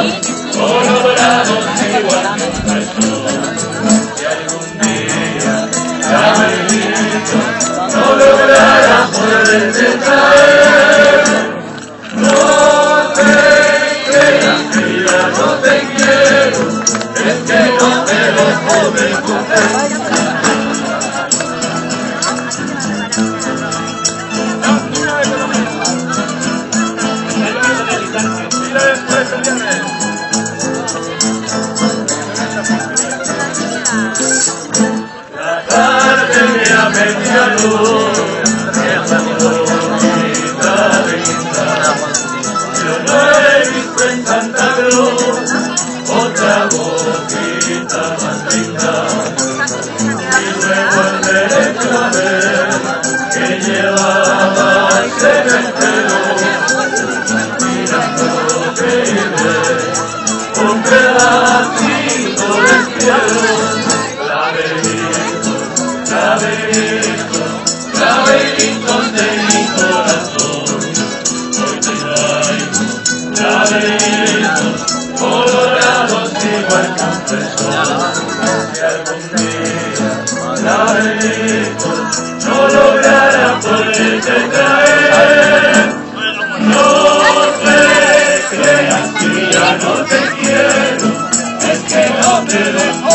Laberinto, colorados igual que un tesoro. Y algún día, laberinto, no logrará poderte traer. No te creas ya no te quiero, es que no te lo pude comer. Let's go. laberinto, laberintos de mi corazón. Hoy te traigo laberintos colorados igual que un tesoro. Que algún día laberintos no logrará poderte traer. No te creas que ya no te quiero, es que no te dejo